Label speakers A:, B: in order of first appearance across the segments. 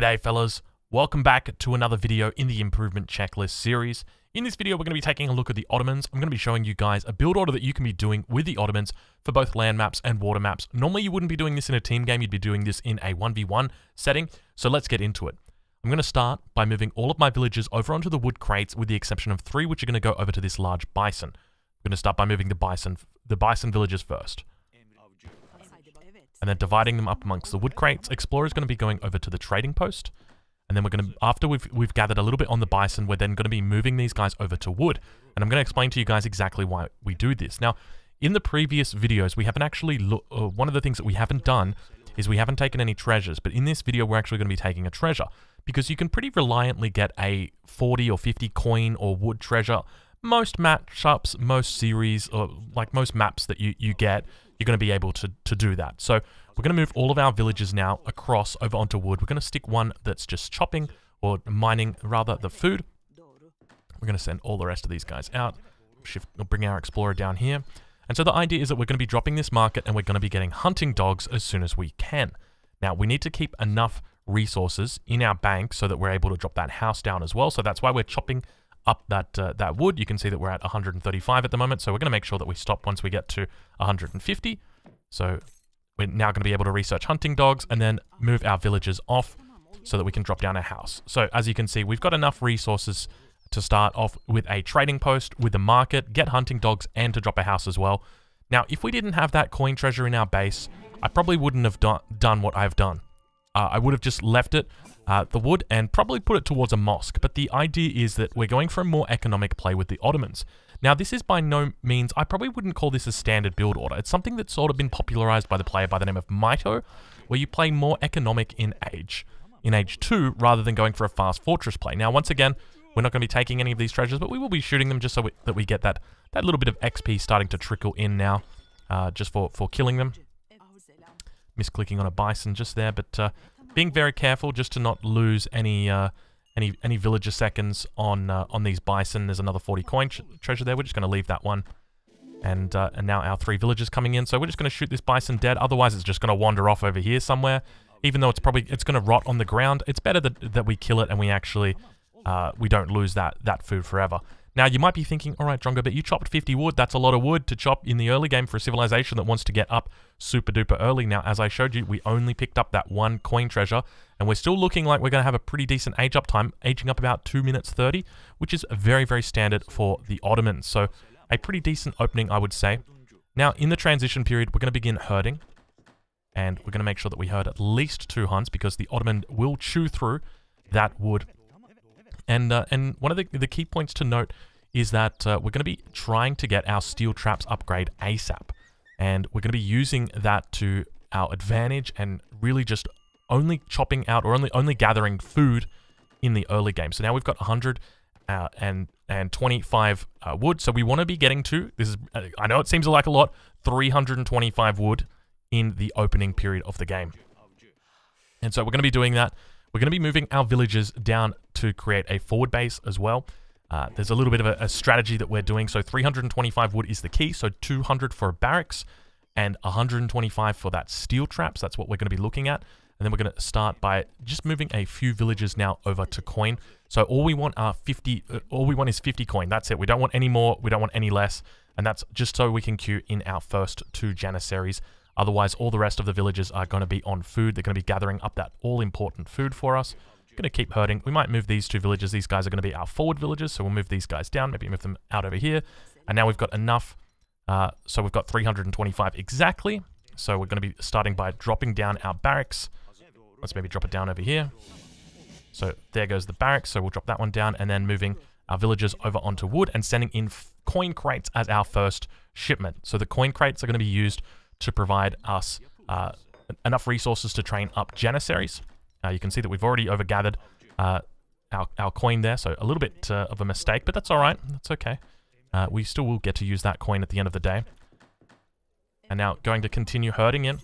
A: G'day fellas, welcome back to another video in the Improvement Checklist series. In this video, we're going to be taking a look at the Ottomans. I'm going to be showing you guys a build order that you can be doing with the Ottomans for both land maps and water maps. Normally, you wouldn't be doing this in a team game, you'd be doing this in a 1v1 setting, so let's get into it. I'm going to start by moving all of my villages over onto the wood crates with the exception of three, which are going to go over to this large bison. I'm going to start by moving the bison, the bison villages first and then dividing them up amongst the wood crates. Explorer is going to be going over to the trading post. And then we're going to, after we've, we've gathered a little bit on the bison, we're then going to be moving these guys over to wood. And I'm going to explain to you guys exactly why we do this. Now, in the previous videos, we haven't actually, uh, one of the things that we haven't done is we haven't taken any treasures. But in this video, we're actually going to be taking a treasure. Because you can pretty reliantly get a 40 or 50 coin or wood treasure. Most matchups, most series, or like most maps that you, you get, you're going to be able to, to do that. So we're going to move all of our villages now across over onto wood. We're going to stick one that's just chopping or mining, rather, the food. We're going to send all the rest of these guys out. Shift, we'll bring our explorer down here. And so the idea is that we're going to be dropping this market and we're going to be getting hunting dogs as soon as we can. Now, we need to keep enough resources in our bank so that we're able to drop that house down as well. So that's why we're chopping up that uh, that wood. You can see that we're at 135 at the moment, so we're going to make sure that we stop once we get to 150. So we're now going to be able to research hunting dogs and then move our villagers off so that we can drop down a house. So as you can see, we've got enough resources to start off with a trading post, with a market, get hunting dogs, and to drop a house as well. Now, if we didn't have that coin treasure in our base, I probably wouldn't have do done what I've done. Uh, I would have just left it uh, the wood and probably put it towards a mosque. But the idea is that we're going for a more economic play with the Ottomans. Now, this is by no means, I probably wouldn't call this a standard build order. It's something that's sort of been popularized by the player by the name of Mito, where you play more economic in Age, in Age 2, rather than going for a fast fortress play. Now, once again, we're not going to be taking any of these treasures, but we will be shooting them just so we, that we get that, that little bit of XP starting to trickle in now, uh, just for, for killing them. Misclicking on a bison just there, but uh, being very careful just to not lose any uh, any any villager seconds on uh, on these bison. There's another 40 coin treasure there. We're just going to leave that one. And uh, and now our three villagers coming in. So we're just going to shoot this bison dead. Otherwise, it's just going to wander off over here somewhere. Even though it's probably it's going to rot on the ground. It's better that that we kill it and we actually uh, we don't lose that that food forever. Now, you might be thinking, all right, Drongo, but you chopped 50 wood. That's a lot of wood to chop in the early game for a civilization that wants to get up super duper early. Now, as I showed you, we only picked up that one coin treasure, and we're still looking like we're going to have a pretty decent age up time, aging up about 2 minutes 30, which is very, very standard for the Ottomans. So, a pretty decent opening, I would say. Now, in the transition period, we're going to begin herding, and we're going to make sure that we herd at least two hunts because the Ottoman will chew through that wood and uh, and one of the, the key points to note is that uh, we're going to be trying to get our steel traps upgrade ASAP. And we're going to be using that to our advantage and really just only chopping out or only only gathering food in the early game. So now we've got 100 uh, and and 25 uh, wood. So we want to be getting to this is uh, I know it seems like a lot 325 wood in the opening period of the game. And so we're going to be doing that we're going to be moving our villagers down to create a forward base as well. Uh, there's a little bit of a, a, strategy that we're doing. So 325 wood is the key. So 200 for barracks and 125 for that steel traps. That's what we're going to be looking at. And then we're going to start by just moving a few villages now over to coin. So all we want are 50, uh, all we want is 50 coin. That's it. We don't want any more. We don't want any less. And that's just so we can queue in our first two Janissaries. Otherwise, all the rest of the villagers are going to be on food. They're going to be gathering up that all-important food for us. Going to keep herding. We might move these two villages. These guys are going to be our forward villagers, so we'll move these guys down. Maybe move them out over here. And now we've got enough. Uh, so we've got 325 exactly. So we're going to be starting by dropping down our barracks. Let's maybe drop it down over here. So there goes the barracks. So we'll drop that one down and then moving our villagers over onto wood and sending in coin crates as our first shipment. So the coin crates are going to be used to provide us uh, enough resources to train up Janissaries. Uh, you can see that we've already overgathered uh, our, our coin there, so a little bit uh, of a mistake, but that's all right. That's okay. We still will get to use that coin at the end of the day. And now going to continue herding in.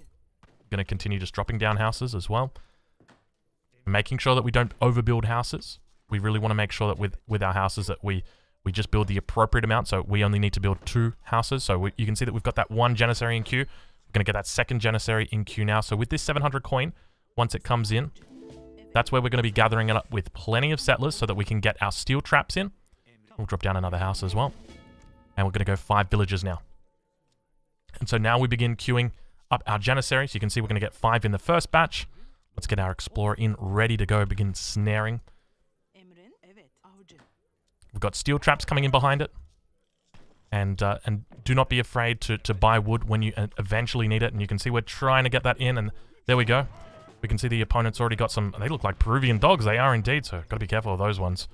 A: Going to continue just dropping down houses as well. Making sure that we don't overbuild houses. We really want to make sure that with, with our houses that we we just build the appropriate amount, so we only need to build two houses. So we, you can see that we've got that one Janissary in queue. We're going to get that second Janissary in queue now. So with this 700 coin, once it comes in, That's where we're going to be gathering it up with plenty of settlers so that we can get our steel traps in. We'll drop down another house as well. And we're going to go five villages now. And so now we begin queuing up our Janissaries. So you can see we're going to get five in the first batch. Let's get our Explorer in, ready to go, begin snaring. We've got steel traps coming in behind it. And uh, and do not be afraid to, to buy wood when you uh, eventually need it. And you can see we're trying to get that in, and there we go. We can see the opponent's already got some... They look like Peruvian dogs. They are indeed, so got to be careful of those ones.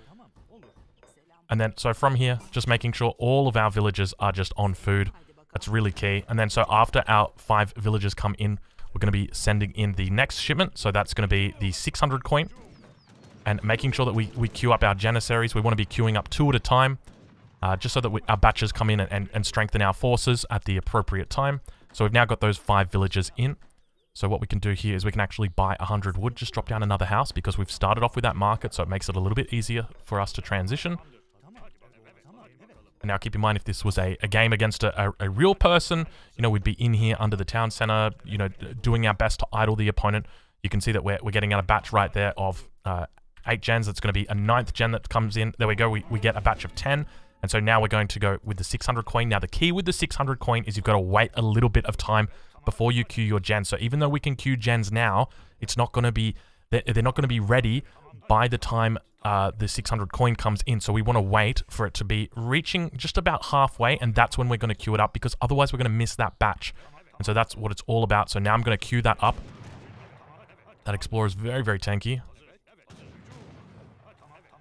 A: And then, so from here, just making sure all of our villages are just on food. That's really key. And then, so after our five villages come in, we're going to be sending in the next shipment. So that's going to be the 600 coin. And making sure that we, we queue up our Janissaries. We want to be queuing up two at a time. Uh, just so that we, our batches come in and, and, and strengthen our forces at the appropriate time. So we've now got those five villages in. So what we can do here is we can actually buy 100 wood, just drop down another house because we've started off with that market, so it makes it a little bit easier for us to transition. And now keep in mind, if this was a, a game against a, a, a, real person, you know, we'd be in here under the town center, you know, doing our best to idle the opponent. You can see that we're, we're getting out a batch right there of uh, eight gens. It's going to be a ninth gen that comes in. There we go. We, we get a batch of 10. And so now we're going to go with the 600 coin. Now, the key with the 600 coin is you've got to wait a little bit of time before you queue your gens. So even though we can queue gens now, it's not going to be, they're, they're not going to be ready by the time uh, the 600 coin comes in. So we want to wait for it to be reaching just about halfway, and that's when we're going to queue it up, because otherwise we're going to miss that batch. And so that's what it's all about. So now I'm going to queue that up. That Explorer is very, very tanky.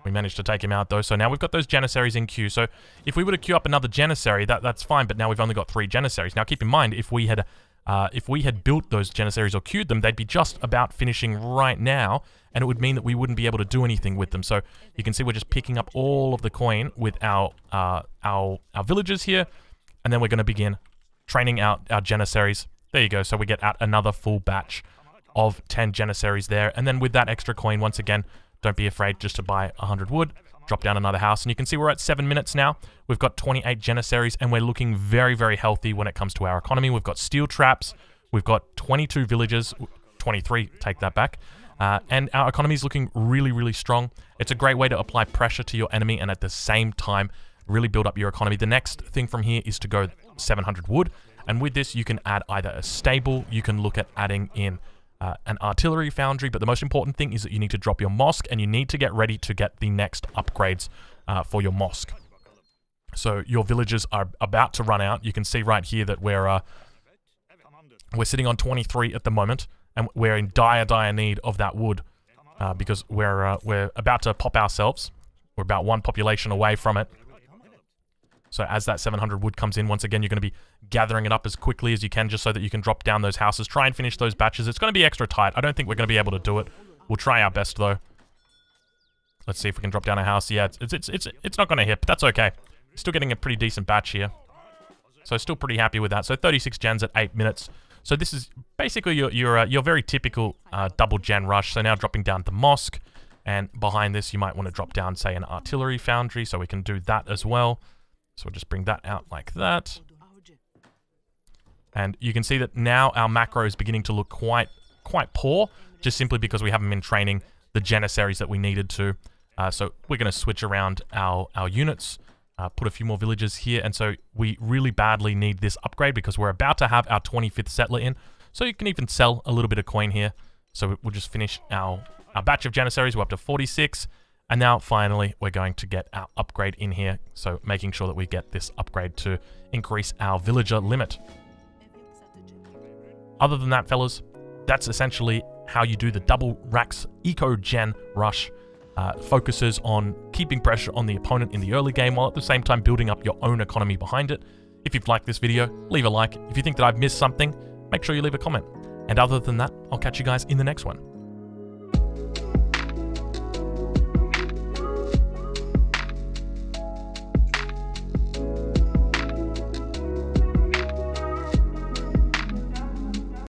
A: We managed to take him out, though. So now we've got those Janissaries in queue. So if we were to queue up another Janissary, that, that's fine. But now we've only got three Janissaries. Now keep in mind, if we had uh, if we had built those Janissaries or queued them, they'd be just about finishing right now, and it would mean that we wouldn't be able to do anything with them. So you can see we're just picking up all of the coin with our uh, our our villagers here, and then we're going to begin training out our Janissaries. There you go. So we get out another full batch of 10 Janissaries there, and then with that extra coin, once again, don't be afraid just to buy 100 wood drop down another house. And you can see we're at seven minutes now. We've got 28 Janissaries, and we're looking very, very healthy when it comes to our economy. We've got steel traps. We've got 22 villages. 23, take that back. Uh, and our economy is looking really, really strong. It's a great way to apply pressure to your enemy and at the same time really build up your economy. The next thing from here is to go 700 wood. And with this, you can add either a stable, you can look at adding in uh, an artillery foundry, but the most important thing is that you need to drop your mosque and you need to get ready to get the next upgrades uh, for your mosque. So your villages are about to run out. You can see right here that we're uh, we're sitting on 23 at the moment, and we're in dire, dire need of that wood uh, because we're uh, we're about to pop ourselves. We're about one population away from it. So as that 700 wood comes in, once again, you're going to be gathering it up as quickly as you can just so that you can drop down those houses. Try and finish those batches. It's going to be extra tight. I don't think we're going to be able to do it. We'll try our best, though. Let's see if we can drop down a house. Yeah, it's it's it's, it's not going to hit, but that's okay. Still getting a pretty decent batch here. So still pretty happy with that. So 36 gens at 8 minutes. So this is basically your your, uh, your very typical uh, double gen rush. So now dropping down the mosque. And behind this, you might want to drop down, say, an artillery foundry. So we can do that as well. So we'll just bring that out like that. And you can see that now our macro is beginning to look quite quite poor, just simply because we haven't been training the Janissaries that we needed to. Uh, so we're going to switch around our, our units, uh, put a few more villages here, and so we really badly need this upgrade because we're about to have our 25th settler in. So you can even sell a little bit of coin here. So we'll just finish our, our batch of Janissaries. We're up to 46. And now, finally, we're going to get our upgrade in here. So making sure that we get this upgrade to increase our villager limit. Other than that, fellas, that's essentially how you do the double racks eco gen rush. Uh, focuses on keeping pressure on the opponent in the early game while at the same time building up your own economy behind it. If you've liked this video, leave a like. If you think that I've missed something, make sure you leave a comment. And other than that, I'll catch you guys in the next one.